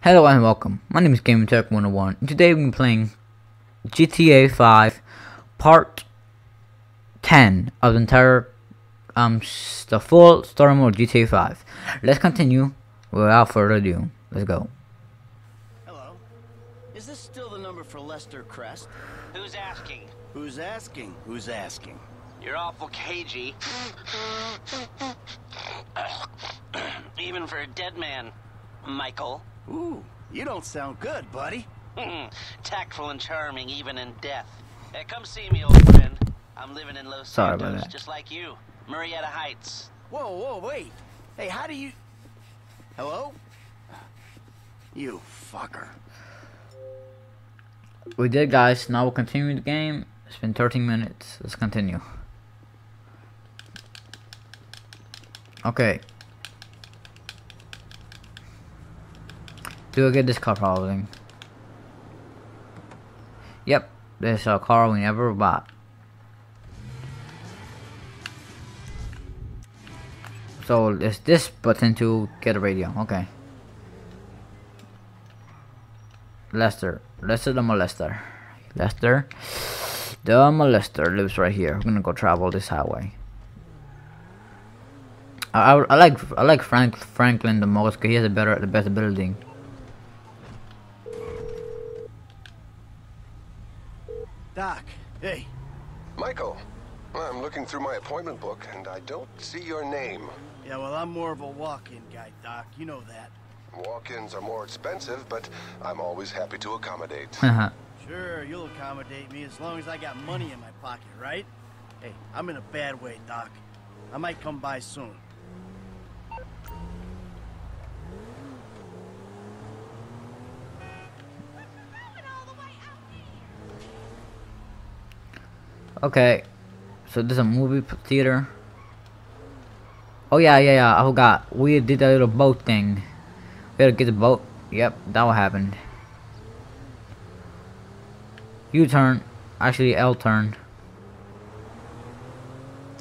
Hello and welcome. My name is Gaming Tech 101. And today we're playing GTA 5 Part 10 of the entire um the full story mode of GTA 5. Let's continue without further ado. Let's go. Hello. Is this still the number for Lester Crest? Who's asking? Who's asking? Who's asking? You're awful cagey. Even for a dead man, Michael. Ooh, you don't sound good, buddy. Hmm, tactful and charming even in death. Hey, come see me, old friend. I'm living in Los Sorry Santos, just like you. Murrieta Heights. Whoa, whoa, wait. Hey, how do you... Hello? You fucker. We did guys, now we'll continue the game. It's been 13 minutes. Let's continue. Okay. Do I get this car probably? Yep, this a car we never bought. So it's this button to get a radio. Okay. Lester. Lester the molester. Lester. The molester lives right here. I'm gonna go travel this highway. I, I, I like I like Frank Franklin the most because he has a better the best building. Doc, hey. Michael, I'm looking through my appointment book and I don't see your name. Yeah, well, I'm more of a walk-in guy, Doc. You know that. Walk-ins are more expensive, but I'm always happy to accommodate. Haha. Uh-huh. Sure, you'll accommodate me as long as I got money in my pocket, right? Hey, I'm in a bad way, Doc. I might come by soon. Okay. So this is a movie theater. Oh yeah, yeah, yeah. Oh, I forgot. We did that little boat thing. We had to get the boat. Yep, that what happened. U turn. Actually, L turn.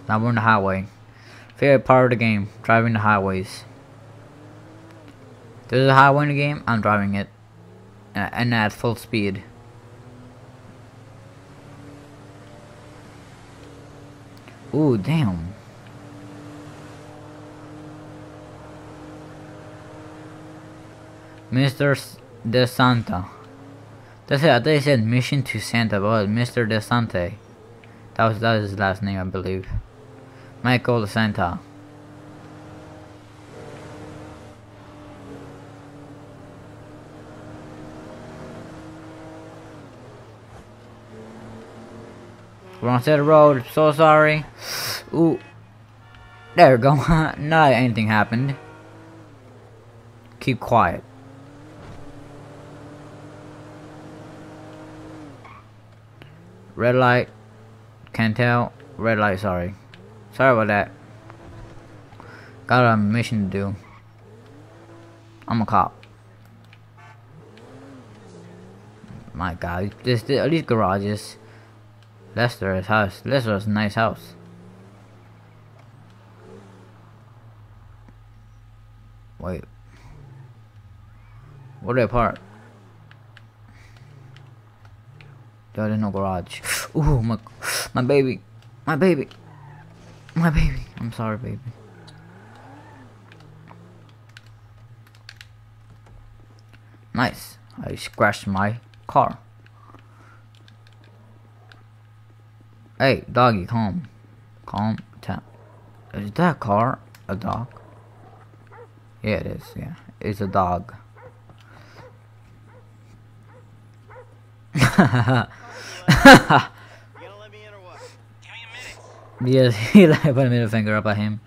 Now we're on the highway. Favorite part of the game: driving the highways. There's a highway in the game. I'm driving it, and at full speed. Ooh, damn. Mr. De Santa. That's it. I thought he said mission to Santa, but Mr. De Sante. That was that was his last name, I believe. Michael De Santa. We're on the road. So sorry. Ooh. There we go. Not anything happened. Keep quiet. Red light. Can't tell. Red light, sorry. Sorry about that. Got a mission to do. I'm a cop. My god, this, this these garages. Lester's house. Lester's nice house. Wait. Where they park? There is no garage. Ooh, my, my baby, my baby, my baby. I'm sorry, baby. Nice. I scratched my car. Hey, doggy, calm. Calm down. Is that car a dog? Yeah, it is, yeah. It's a dog. You gonna let me in or what? Give me a minute. yes, he like put a middle finger up at him.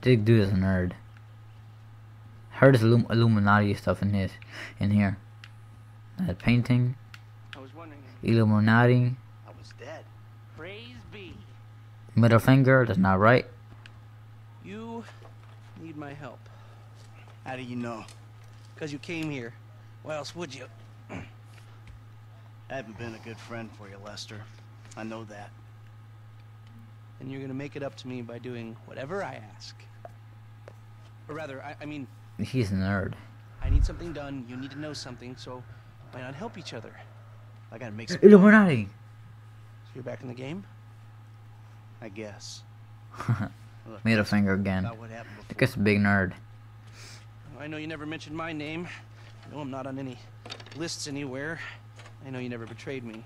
This dude is a nerd. Heard his Illum- Illuminati stuff in his in here. That painting. I was wondering. Illuminati. I was dead. Praise be. Middle finger, that's not right. You need my help. How do you know? Because you came here. Why else would you? I haven't been a good friend for you, Lester. I know that. And you're gonna make it up to me by doing whatever I ask. Or rather, I, I mean, He's a nerd. I I need something done. You need to know something. So why not help each other? I gotta make uh, some. Illuminati. So you're back in the game. I guess. Look, Middle finger again. about what happened I before. guess a big nerd. I know you never mentioned my name. I know I'm not on any lists anywhere. I know you never betrayed me.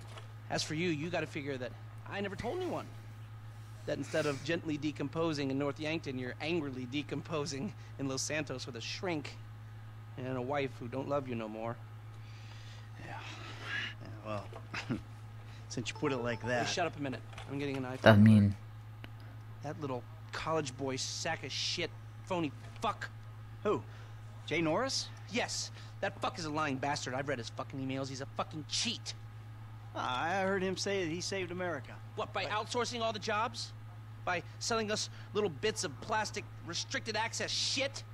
As for you, you got to figure that I never told anyone. That instead of gently decomposing in North Yankton, you're angrily decomposing in Los Santos with a shrink and a wife who don't love you no more. Yeah, well, since you put it like Hey, that. shut up a minute. I'm getting an iPhone. That mean. That little college boy sack of shit, phony fuck. Who? Jay Norris? Yes, that fuck is a lying bastard. I've read his fucking emails. He's a fucking cheat. I heard him say that he saved America. What, by outsourcing all the jobs? By selling us little bits of plastic restricted access shit?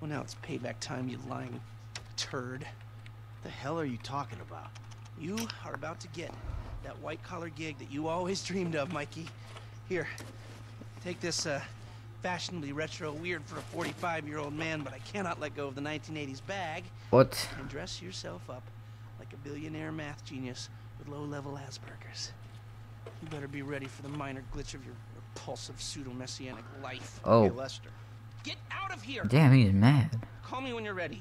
Well, now it's payback time, you lying turd. What The hell are you talking about? You are about to get that white collar gig that you always dreamed of, Mikey. Here, take this uh, fashionably retro weird for a 45 year old man, but I cannot let go of the 1980s bag What? and dress yourself up like a billionaire math genius with low level Asperger's. You better be ready for the minor glitch of your repulsive pseudo messianic life. Hey, Oh. Lester. Get out of here! Damn, he's mad. Call me when you're ready.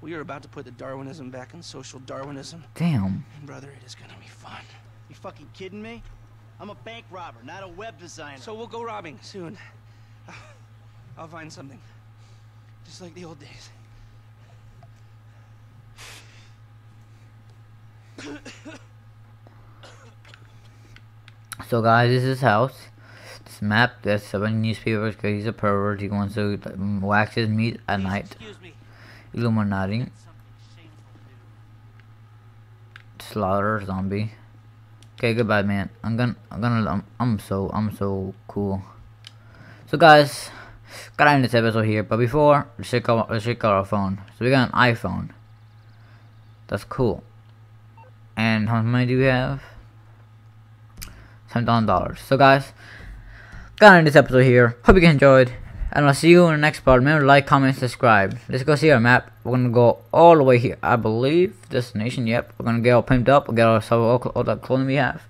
We are about to put the Darwinism back in social Darwinism. Damn. And brother, it is gonna be fun. You fucking kidding me? I'm a bank robber, not a web designer. So we'll go robbing soon. I'll find something. Just like the old days. So guys, this is his house. This map, there's seven newspapers because he's a pervert. He wants to um, wax his meat at Please night. Excuse me. Illuminati. Something shameful to do. Slaughter zombie. Okay, goodbye, man. I'm gonna, I'm gonna, I'm, I'm so, I'm so cool. So guys, gotta end this episode here. But before, let's check out, let's check out our phone. So we got an iPhone. That's cool. And how much money do we have? Seven thousand dollars. So guys, gotta end this episode here. Hope you enjoyed. And I'll see you in the next part. Remember like, comment, subscribe. Let's go see our map. We're gonna go all the way here. I believe destination. Yep. We're gonna get all pimped up. We'll get ourselves all, all that clothing we have.